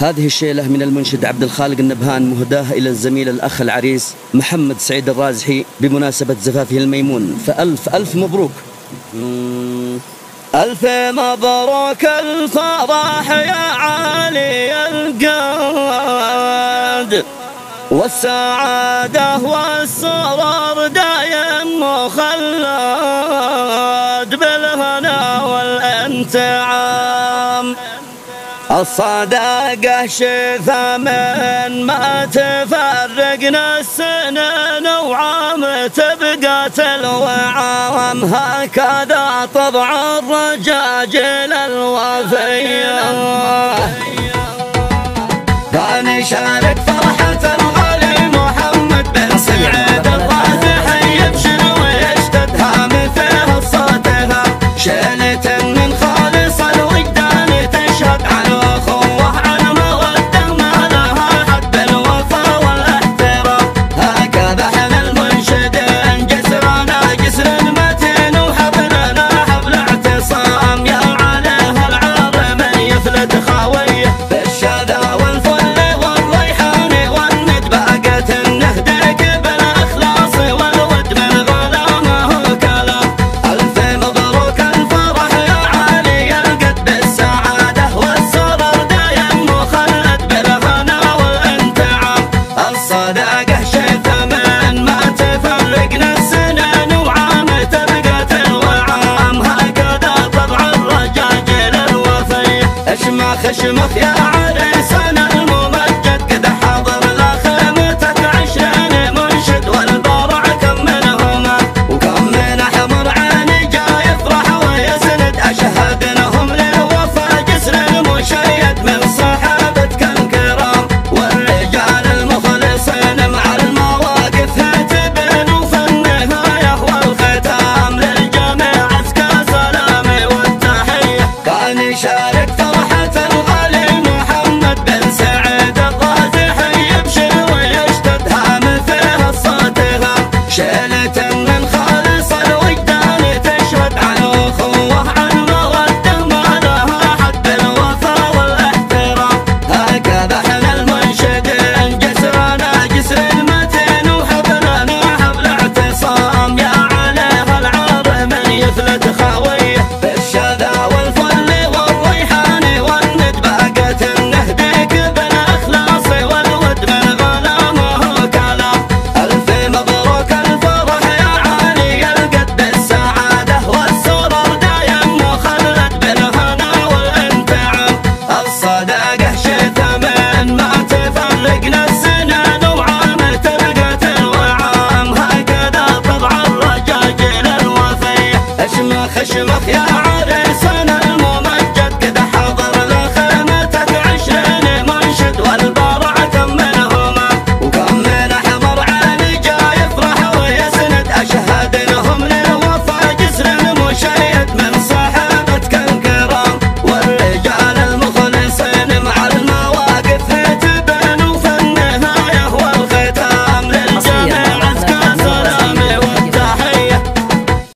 هذه الشيلة من المنشد عبد الخالق النبهان مهداة إلى الزميل الأخ العريس محمد سعيد الرازحي بمناسبة زفافه الميمون. فألف ألف مبروك. ألف مبروك الفرح يا علي القاد. والسعادة والسرور دايم مخلد بالهنا والانتعام. الصداقة شثا من ما تفرقنا السنن وعام تبقت الوعام هكذا طبع الرجاجل الوفية كان شارك فرحة خشمك يا عريس.